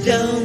methadone,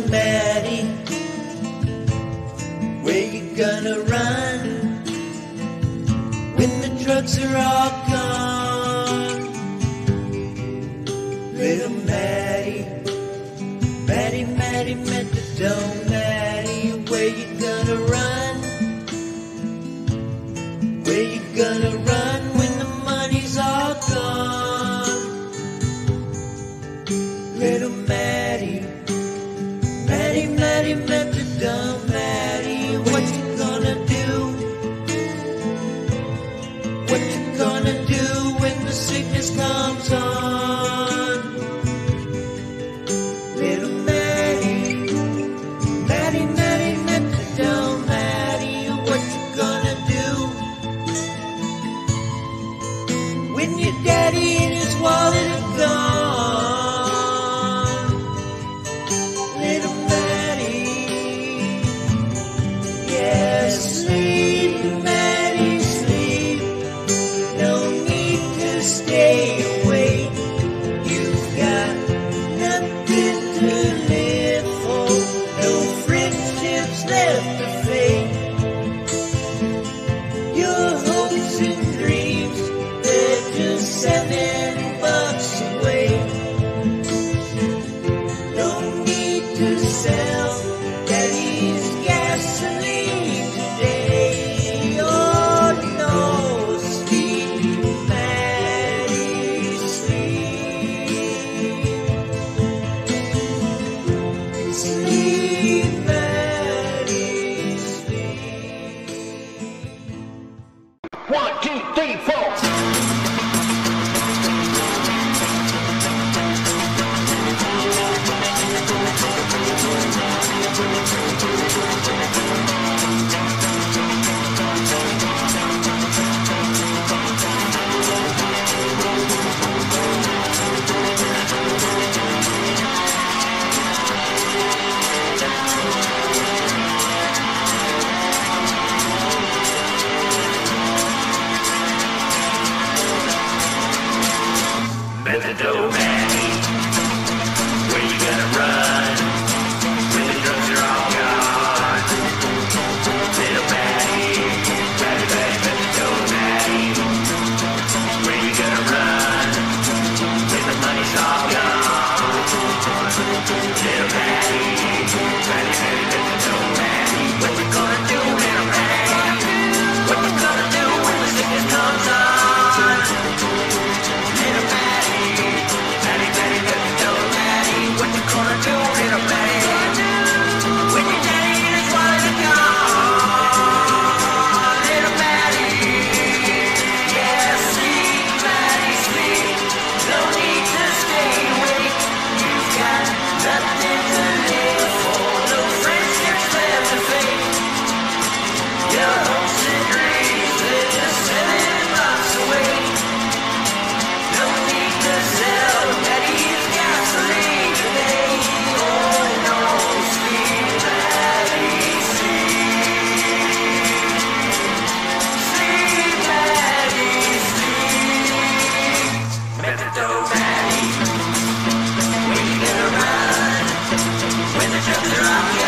Yeah.